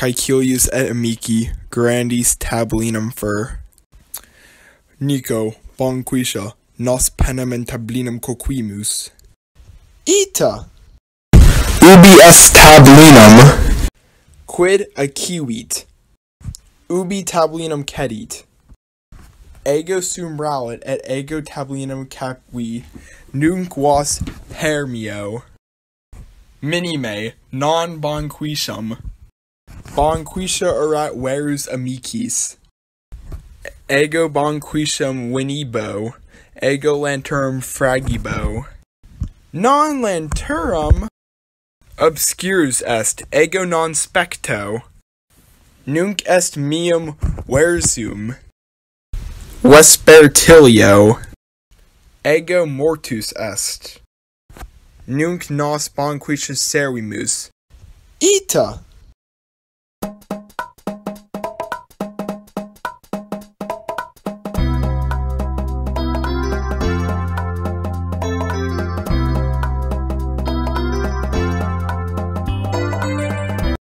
Caecilius et amici, grandis tablinum fer. Nico, bonquitia, nos penem in tablinum coquimus. Ita! Ubi est tablinum? Quid acivit? Ubi tablinum cedit? Ego sum ralit et ego tablinum capui, nunc was permio. Minime, non bonquicium bonquisha erat verus amicis. Ego bonquisham winibo, ego lanterum fragibo. Non lanterum obscurus est, ego non specto. Nunc est meum versum. Vespertilio. Ego mortus est. Nunc nos bonquisha servimus. Ita!